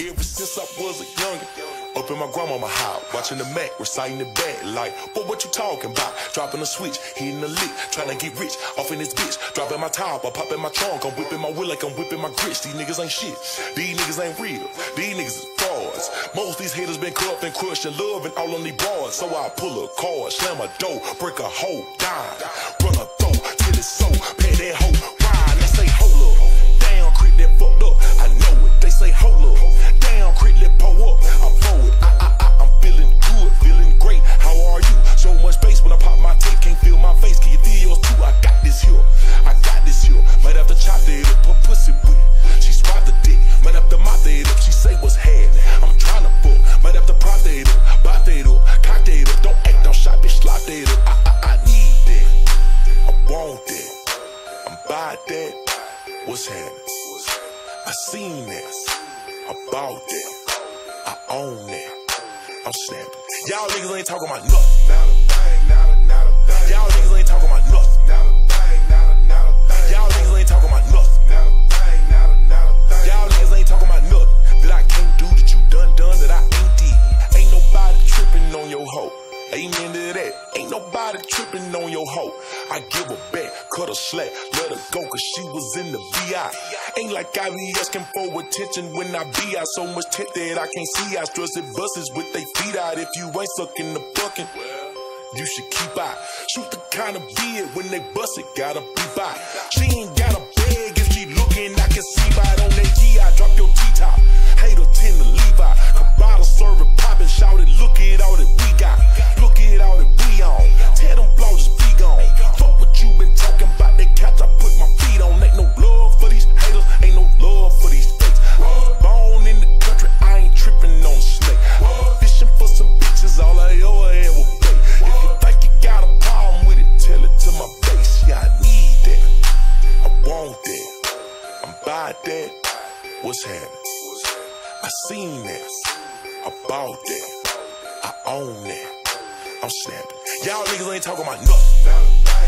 Ever since I was a youngin', up in my grandmama house, watching the Mac, reciting the bad like, but what you talking about? Dropping a switch, hitting the lick, trying to get rich, off in this bitch, dropping my top, I popping my trunk, I'm whipping my wheel like I'm whipping my grits. These niggas ain't shit, these niggas ain't real, these niggas is frauds. Most these haters been cut up and crushed and love and all on these bars. So I pull a card, slam a door, break a hole, dime, run a throw till it's so, pay that hoe, what's happening? I seen that, I bought that, I own that, I'm snapping. Y'all niggas ain't talking about nothing. Nobody tripping on your hoe. I give her back, cut her slack, let her go cause she was in the VI. Ain't like I be asking for attention when I be out so much tent that I can't see. I stress it buses with they feet out. If you ain't sucking the bucking, you should keep out. Shoot the kind of beard when they bust it, gotta be by. She ain't got a bag if she looking, I can see right What's happening? I seen that. I bought that. I own that. I'm snapping. Y'all niggas ain't talking about nothing.